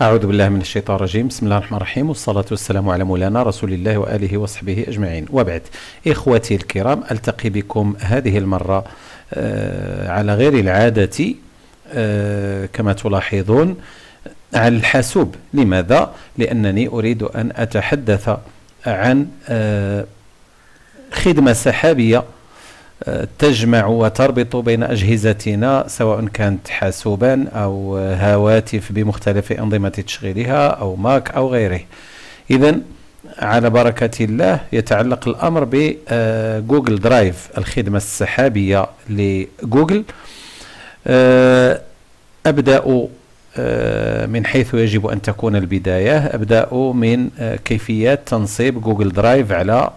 أعوذ بالله من الشيطان الرجيم. بسم الله الرحمن الرحيم. والصلاة والسلام على مولانا رسول الله وآله وصحبه أجمعين. وبعد إخوتي الكرام ألتقي بكم هذه المرة آه، على غير العادة آه، كما تلاحظون على الحاسوب. لماذا؟ لأنني أريد أن أتحدث عن آه، خدمة سحابية تجمع وتربط بين أجهزتنا سواء كانت حاسوبا أو هواتف بمختلف أنظمة تشغيلها أو ماك أو غيره. إذا على بركة الله يتعلق الأمر ب Google Drive الخدمة السحابية لجوجل. آه، أبدأ آه، من حيث يجب أن تكون البداية. أبدأ من آه، كيفية تنصيب Google Drive على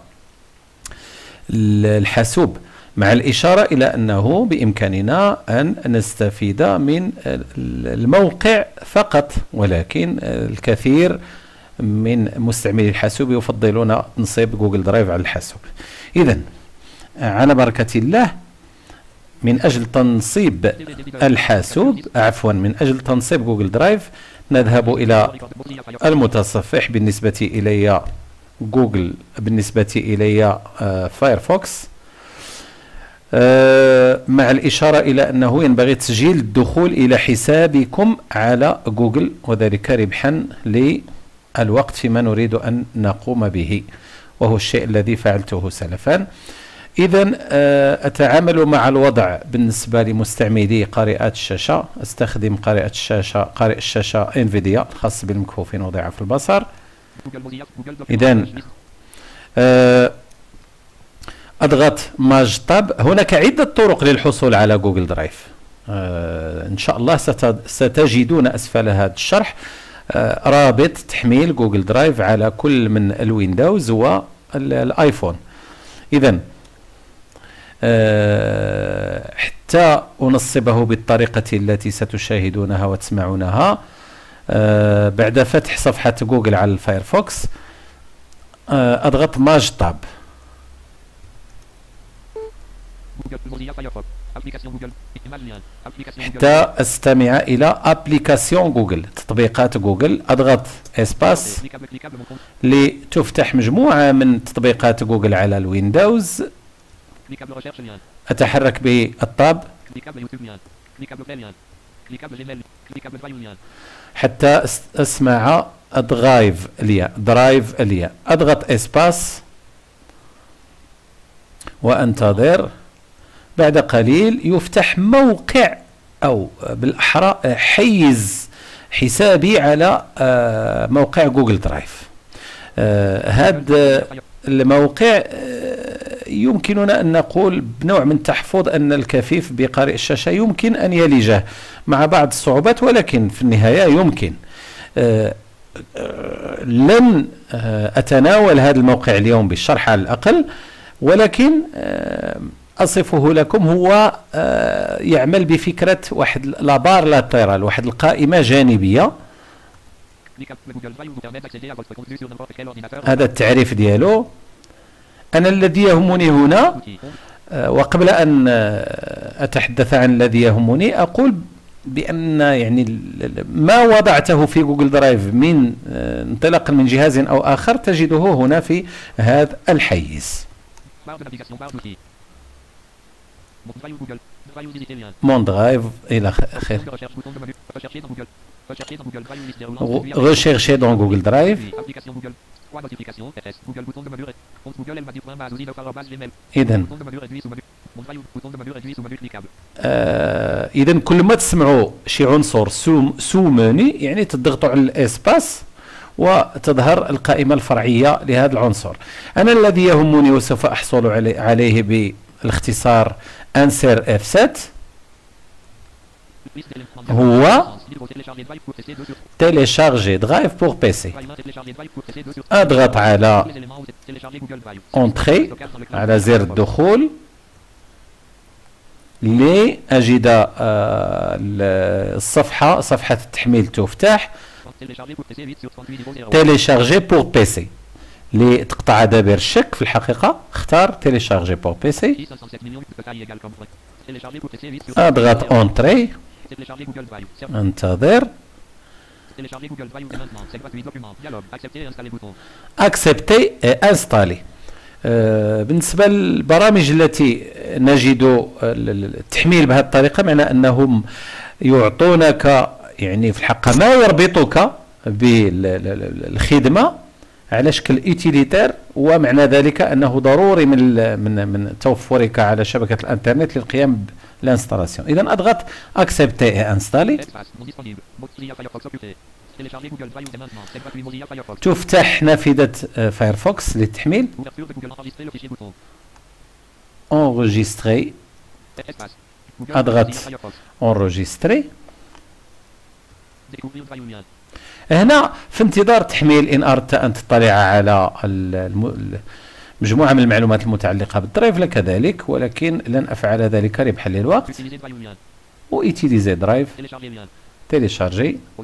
الحاسوب. مع الإشارة إلى أنه بإمكاننا أن نستفيد من الموقع فقط ولكن الكثير من مستعملي الحاسوب يفضلون تنصيب Google Drive على الحاسوب. إذا على بركة الله من أجل تنصيب الحاسوب عفوا من أجل تنصيب Google Drive نذهب إلى المتصفح بالنسبة إلي جوجل بالنسبة إلي Firefox آه، مع الإشارة إلى أنه ينبغي تسجيل الدخول إلى حسابكم على جوجل وذلك ربحا للوقت فيما نريد أن نقوم به وهو الشيء الذي فعلته سلفا. إذا آه، أتعامل مع الوضع بالنسبة لمستعملي قارئات الشاشة. أستخدم قارئة الشاشة قارئ الشاشة انفيديا الخاص بالمكفوفين وضعاف البصر. إذا آه أضغط Maj Tab هناك عدة طرق للحصول على Google Drive آه إن شاء الله ستجدون أسفل هذا الشرح. آه رابط تحميل جوجل درايف على كل من ال Windows وال iPhone اذا آه حتى أنصبه بالطريقة التي ستشاهدونها وتسمعونها آه بعد فتح صفحة جوجل على ال Firefox آه أضغط Maj Tab حتى أستمع إلى applications Google تطبيقات جوجل أضغط espace لتفتح مجموعة من تطبيقات جوجل على ال Windows. أتحرك بال Tab. حتى أسمع Drive lien Drive lien أضغط espace. وأنتظر. بعد قليل يفتح موقع أو بالأحرى حيز حسابي على آه، موقع Google Drive. آه، هذا الموقع آه، يمكننا أن نقول بنوع من التحفظ أن الكفيف بقارئ الشاشة يمكن أن يلجه مع بعض الصعوبات ولكن في النهاية يمكن. لن أتناول هذا الموقع اليوم بالشرح على الأقل ولكن أصفه لكم هو آه، يعمل بفكرة واحد لابار لاترال واحد القائمة جانبية. هذا التعريف ديالو. أنا الذي يهمني هنا آه، وقبل أن آه، أتحدث عن الذي يهمني أقول بأن يعني ما وضعته في Google Drive من انطلاقا من جهاز أو آخر تجده هنا في هذا الحيز. Mon drive إلى آخره rechercher dans Google. Drive إذا آه إذا كل ما تسمعوا شي عنصر سوماني يعني تضغطوا على الإسباس وتظهر القائمة الفرعية لهذا العنصر. أنا الذي يهمني وسوف أحصل عليه بالاختصار insert f7 هو télécharger drive pour PC اضغط على entrée على زر الدخول لأجد الصفحة صفحة التحميل تفتح télécharger pour PC لنقطع دابر الشك في الحقيقة. اختار télécharger pour PC اضغط entrée انتظر. Accepter installer آه، بالنسبة للبرامج التي نجد ال- التحميل بهذه الطريقة معنى أنهم يعطونك يعني في الحقيقة ما يربطك بالخدمة على شكل utilitaire ومعنى ذلك أنه ضروري من من من توفرك على شبكة الإنترنت للقيام بال installation اذا أضغط accepter installer. تفتح نافذة آه، Firefox للتحميل Ouverture de Google. هنا في انتظار تحميل إن أردت أن تطلع على مجموعة من المعلومات المتعلقة بالدرايف لك ذلك ولكن لن أفعل ذلك Utiliser Drive lien. وايتيليزي درايف. تيليشارجي Au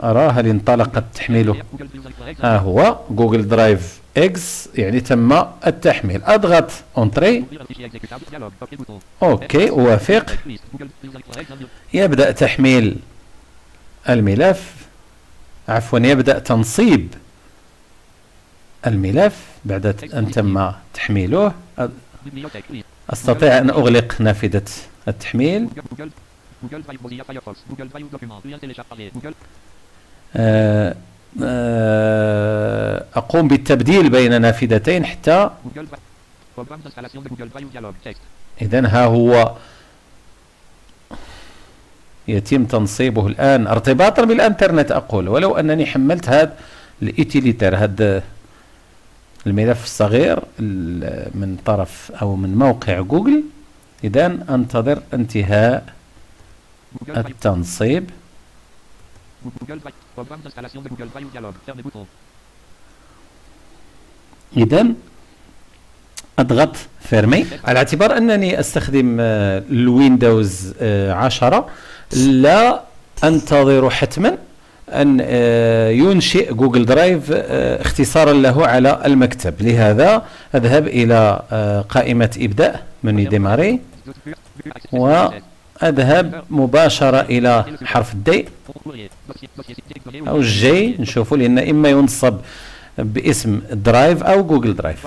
راه اللي انطلقت تحميله؟ ها هو. جوجل درايف إكس يعني تم التحميل. أضغط Entrée OK وافق. يبدأ تحميل الملف. عفوا يبدأ تنصيب الملف بعد أن تم تحميله. أستطيع أن أغلق نافذة التحميل. آه، آه، أقوم بالتبديل بين نافذتين حتى اذا ها هو يتم تنصيبه الآن. ارتباطا بالإنترنت أقول ولو أنني حملت هذا الإتيليتر هذا الملف الصغير من طرف أو من موقع جوجل اذا انتظر انتهاء. التنصيب. اذا اضغط fermer على اعتبار انني استخدم آه، ال Windows آه، 10 لا انتظر حتما ان آه، ينشئ Google Drive آه، اختصارا له على المكتب لهذا اذهب إلى آه، قائمه ابداء menu Démarrer وأذهب مباشرة إلى حرف ال D أو ال G نشوفه لأن إما ينصب باسم Drive أو Google Drive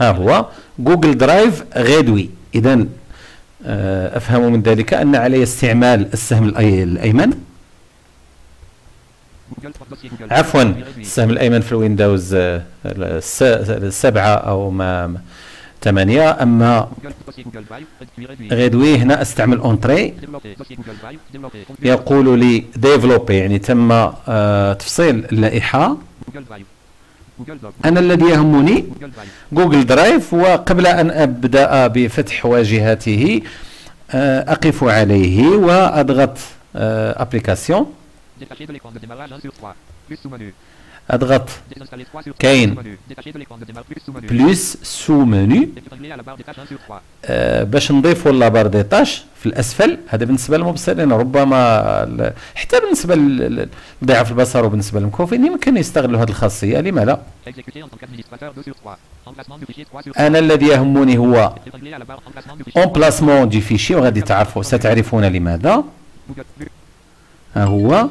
ها هو Google Drive réduit. إذا آه، أفهم من ذلك أن علي استعمال السهم الأيمن. عفوا. السهم الأيمن في ال Windows آه، الس- السبعة أو ما ما- ثمانية أما. réduit هنا أستعمل Entrée. يقول est développé يعني تم آه، تفصيل Doc. أنا الذي يهمني. Google Drive وقبل أن أبدأ بفتح واجهته آه، أقف عليه وأضغط Application Détacher اضغط كاين plus sous-menu باش نضيفو la barre des tâches في الأسفل. هذا بالنسبة للمبصرين. ربما حتى بالنسبة لضعف البصر وبالنسبة للمكوفين يمكن يستغلوا هذه الخاصية. لماذا أنا الذي يهمني هو emplacement de fichier وغادي تعرفوا ستعرفون لماذا. ها هو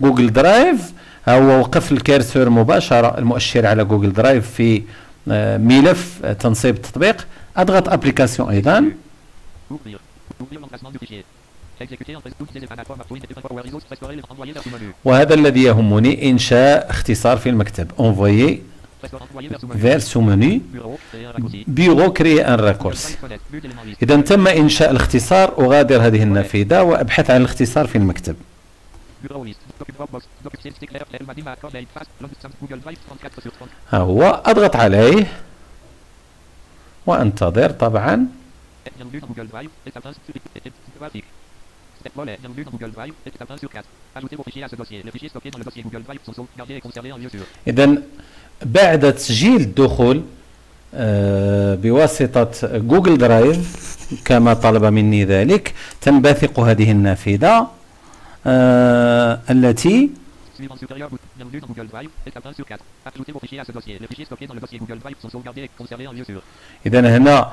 Google Drive ها هو وقف ال curseur مباشره المؤشر على Google Drive في آه، ملف تنصيب التطبيق. أضغط Application أيضا. وهذا الذي يهمني إنشاء اختصار في المكتب. Envoyer vers sous-menu Bureau créer un raccourci اذا تم انشاء الاختصار اغادر هذه النافذه وابحث عن الاختصار في المكتب ها هو اضغط عليه وانتظر طبعا اذا بعد تسجيل الدخول آه، بواسطة Google Drive كما طلب مني ذلك تنبثق هذه النافذة آه، التي إذا هنا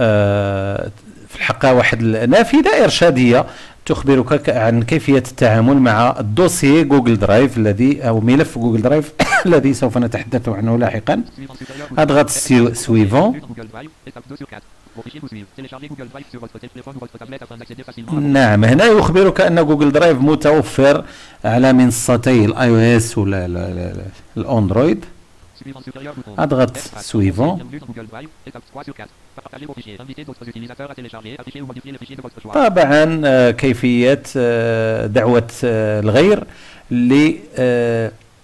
آه، في الحقيقة واحد النافذة إرشادية. تخبرك عن كيفية التعامل مع ال dossier Google Drive الذي أو ملف Google Drive الذي سوف نتحدث عنه لاحقا. أضغط Suivant نعم هنا يخبرك أن Google Drive متوفر على منصتي ال iOS وال Android À droite, طبعا آه، كيفية آه، دعوة آه، الغير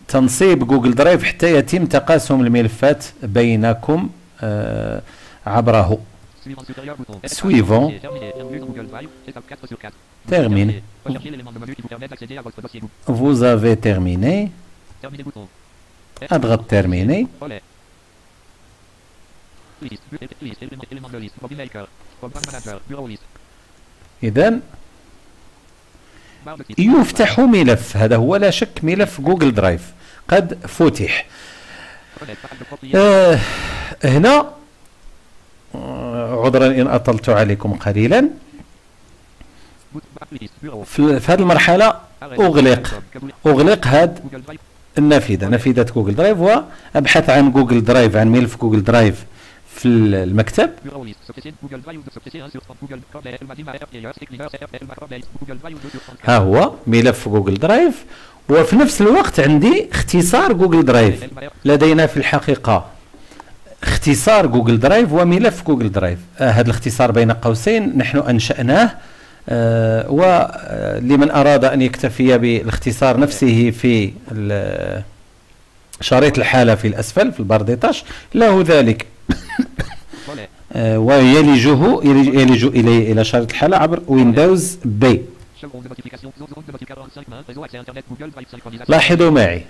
لتنصيب Google Drive حتى يتم تقاسم الملفات بينكم عبره. Suivant Terminer vous avez terminé. أضغط Terminer اذا يفتح ملف. هذا هو لا شك ملف جوجل درايف. قد فتح. آه، هنا. آه، عذرا إن أطلت عليكم قليلا. في هذه المرحلة أغلق. أغلق هذا النافذة نافذة جوجل درايف وأبحث عن جوجل درايف عن ملف جوجل درايف في المكتب Bureau liste. Ce PC Google Drive ou de ce PC 1 sur 30. Google Code. El Madim AR Player. Clicker. CFL. Macro. Google Drive 2 sur 34. ها هو ملف Google Drive وفي نفس الوقت عندي اختصار Google Drive. لدينا في الحقيقة اختصار Google Drive وملف Google Drive آه هذا الاختصار بين قوسين نحن أنشأناه آه ولمن أراد أن يكتفي بالاختصار نفسه في شريط الحالة في الأسفل في ال barre des tâches له ذلك. آه ويلجه يلج, إليه إلى شريط الحالة عبر Windows B Seconde de notification. Zone zone de notification 45 mains. Réseau accès Internet. Google Drive synchronisation. لاحظوا معي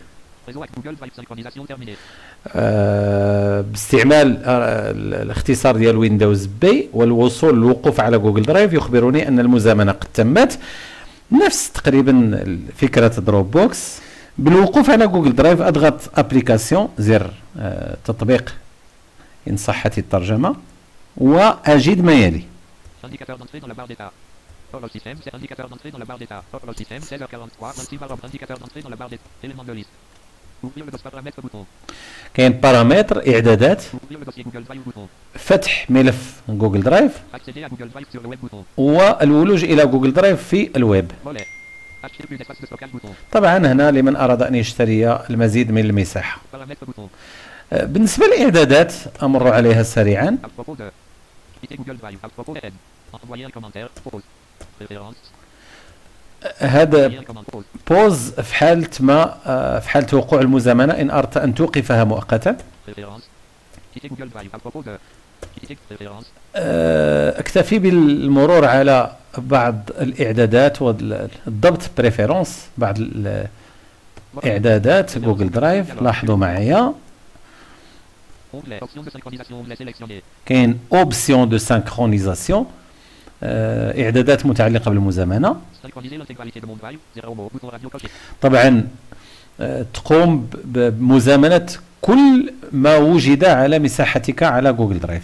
آه، باستعمال آه، ال- الاختصار ديال Windows B والوصول للوقوف على Google Drive يخبرني أن المزامنة قد تمت. نفس تقريبا فكرة Dropbox بالوقوف على Google Drive أضغط Application زر آه، تطبيق إن صحت الترجمة وأجد ما يلي. كاين paramètres اعدادات. فتح ملف جوجل درايف. والولوج إلى جوجل درايف في الويب. طبعا هنا لمن اراد ان يشتري المزيد من المساحه بالنسبة للاعدادات أمر عليها سريعا هذا. بوز في حالة ما آه، في حالة وقوع المزامنة. إن أردت أن توقفها مؤقتا. آه، أكتفي بالمرور على بعض الإعدادات والضبط préférences بعض الإعدادات. جوجل درايف لاحظوا معايا. Sélectionné. كاين options de synchronisation آه، إعدادات متعلقة بالمزامنة. طبعا آه، تقوم بمزامنة كل ما وجد على مساحتك على جوجل درايف.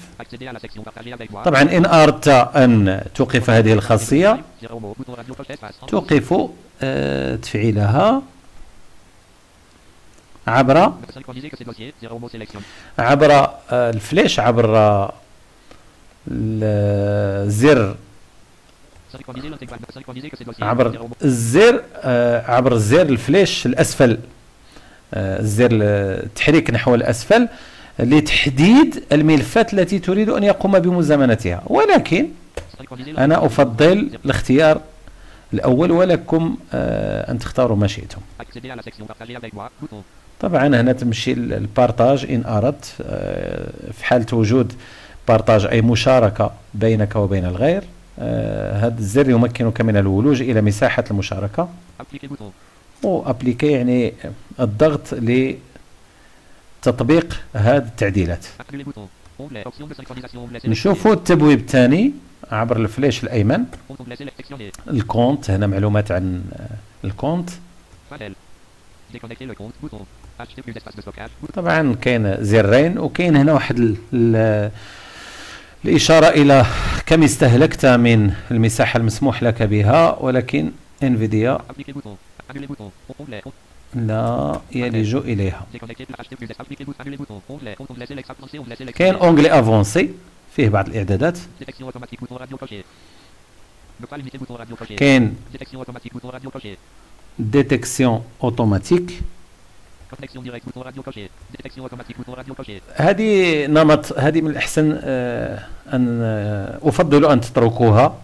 طبعا إن أردت أن توقف هذه الخاصية توقف آه، تفعيلها عبر عبر الفليش عبر الزر عبر 0 mot. الزر آه، عبر الزر الفليش الأسفل. آه، الزر التحريك نحو الأسفل لتحديد الملفات التي تريد أن يقوم بمزامنتها. ولكن أنا أفضل الاختيار الأول ولكم آه، أن تختاروا ما شئتم. Bouton. طبعا هنا تمشي ال- ال partage إن أردت. آه، في حالة وجود partage أي مشاركة بينك وبين الغير. آه، هذا الزر يمكنك من الولوج إلى مساحة المشاركة. و appliquer يعني الضغط لتطبيق هذه التعديلات. نشوفوا التبويب الثاني عبر onglet sélectionné. ال compte هنا معلومات عن آه، ال compte. طبعا كاين زرين وكاين هنا واحد الإشارة إلى كم استهلكت من المساحة المسموح لك بها ولكن انفيديا لا يلجو إليها. كان أونجلي أفونسي فيه بعض الإعدادات. كان ديتكسيون أوتوماتيك هذه نمط هذه من الأحسن آه، أن آه، أفضل أن تتركوها.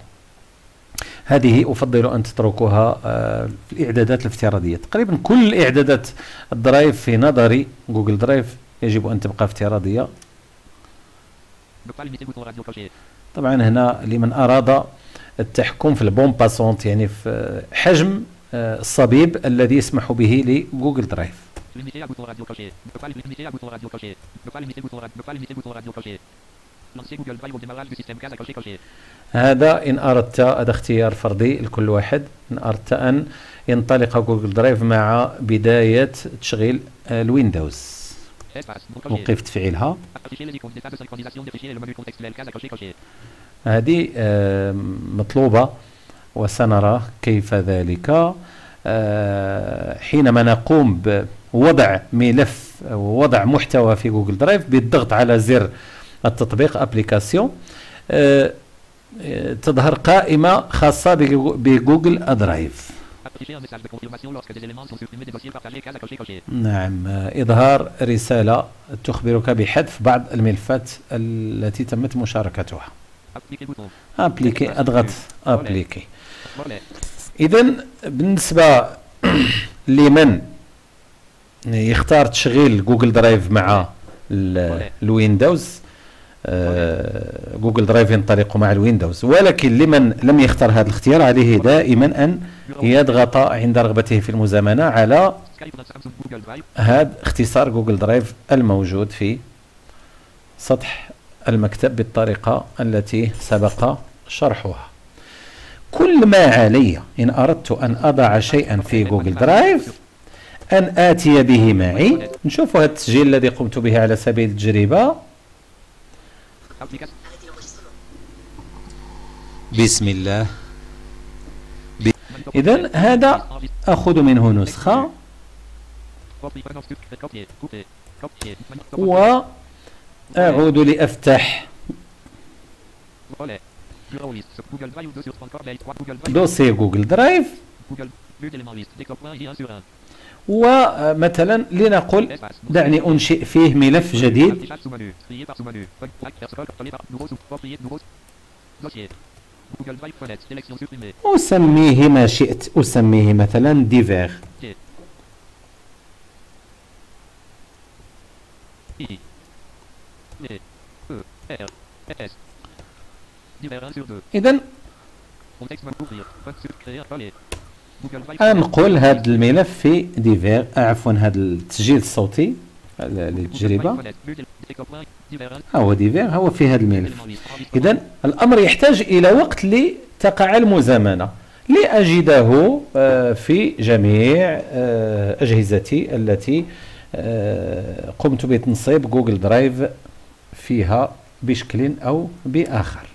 هذه أفضل أن تتركوها آه، في الإعدادات الافتراضية. تقريبا كل إعدادات الدرايف في نظري جوجل درايف يجب أن تبقى افتراضية. طبعا هنا لمن أراد التحكم في ال bande passante يعني في آه، حجم آه، الصبيب الذي يسمح به لجوجل درايف. هذا إن أردت هذا اختيار فردي لكل واحد. إن أردت أن ينطلق جوجل درايف مع بداية تشغيل الويندوز. وقف تفعيلها هذه مطلوبة وسنرى كيف ذلك. آه، حينما نقوم ب بوضع ملف ووضع محتوى في جوجل درايف بالضغط على زر التطبيق application آه، آه، تظهر قائمة خاصة بجو- بجوجل درايف Afficher un message de confirmation lorsque des éléments sont supprimés des dossiers partagés 15 à cocher coché. نعم إظهار رسالة تخبرك بحذف بعض الملفات التي تمت مشاركتها أضغط appliquer Volet. اذا بالنسبة لمن يختار تشغيل جوجل درايف مع ال- الويندوز. آه، جوجل درايف ينطلق مع الويندوز. ولكن لمن لم يختار هذا الاختيار عليه دائما أن يضغط عند رغبته في المزامنة على. هذا اختصار جوجل درايف الموجود في سطح المكتب بالطريقة التي سبق شرحها. كل ما علي إن أردت أن أضع شيئا في جوجل درايف أن آتي به معي نشوف هذا التسجيل الذي قمت به على سبيل التجربة. بسم الله إذا هذا أخذ منه نسخة. وأعود لأفتح Volet. Bureau liste. Sur Google Drive 2 sur 3 Play 3 Google Drive. dossier جوجل درايف ومثلا لنقل دعني أنشئ فيه ملف جديد. أسميه ما شئت أسميه مثلا ديفير. اذا أنقل هذا الملف في divers آه، عفوا هذا التسجيل الصوتي 1. ها هو divers هو في هذا الملف. إذا الأمر يحتاج إلى وقت لتقع المزامنة لأجده آه، في جميع آه، أجهزتي التي آه، قمت بتنصيب جوجل درايف فيها بشكل أو بآخر.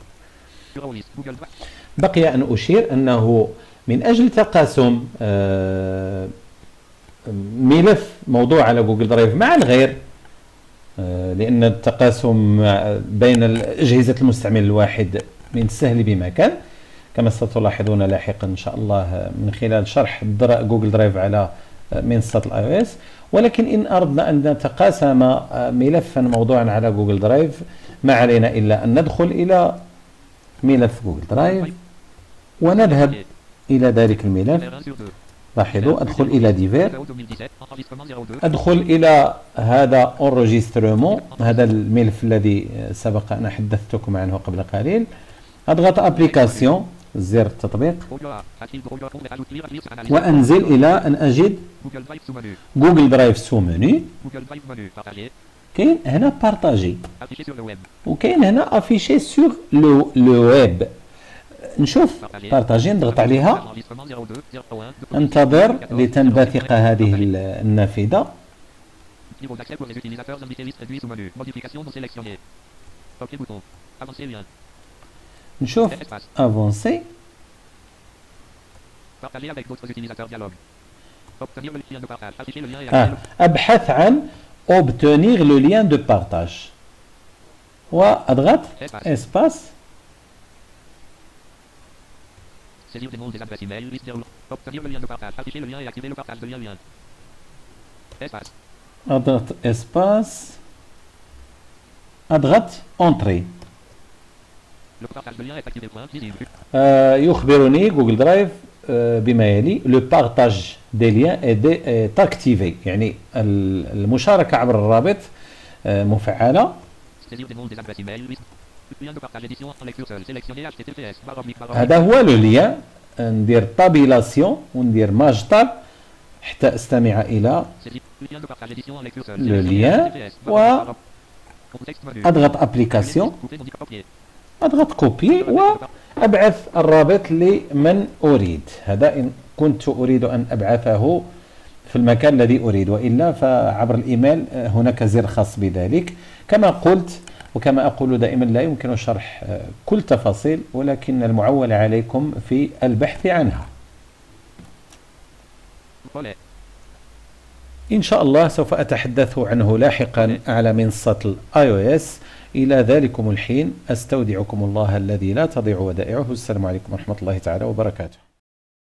بقي أن أشير أنه من أجل تقاسم آه، ملف موضوع على جوجل درايف مع الغير آه، لأن التقاسم بين أجهزة المستعمل الواحد من السهل بمكان كما ستلاحظون لاحقا إن شاء الله من خلال شرح جوجل درايف على آه، منصة ال iOS. ولكن إن أردنا أن نتقاسم ملفا موضوعا على جوجل درايف ما علينا إلا أن ندخل إلى ملف جوجل درايف ونذهب. إلى ذلك الملف Divers 1 sur 2. لاحظوا أدخل إلى ديفير 2017. Enregistrement 02. أدخل إلى هذا enregistrement هذا الملف الذي سبق أن حدثتكم عنه قبل قليل أضغط application زر التطبيق. وأنزل إلى أن أجد. جوجل درايف sous. Partager. كاين هنا web. وكاين هنا afficher sur le le web نشوف. partager نضغط عليها. انتظر لتنبثق هذه النافذة. نشوف. avancé آه. Ah, أبحث عن اوبتونيغ لو ليان دو بارتاج واضغط اسباس Saisir des noms des adresses email. Liste des Obtenir le lien de partage. Afficher le lien et activer le partage de lien lien. Espace. de lien est activé. Point visible. آه يخبرني جوجل درايف آه بما يلي le partage de lien est activé يعني ال- المشاركه عبر الرابط آه مفعله هذا هو لو ليان ندير طابيلاسيون وندير ماجتاب حتى أستمع إلى le lien و أضغط application أضغط كوبي وابعث الرابط لمن أريد. هذا إن كنت أريد أن أبعثه في المكان الذي أريد وإلا فعبر الإيميل آه، هناك زر خاص بذلك. كما قلت وكما أقول دائما لا يمكن شرح كل تفاصيل ولكن المعول عليكم في البحث عنها. إن شاء الله سوف أتحدث عنه لاحقا على منصة الاي أو إس. إلى ذلكم الحين أستودعكم الله الذي لا تضيع ودائعه. السلام عليكم ورحمة الله تعالى وبركاته.